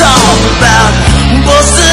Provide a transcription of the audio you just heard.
all about.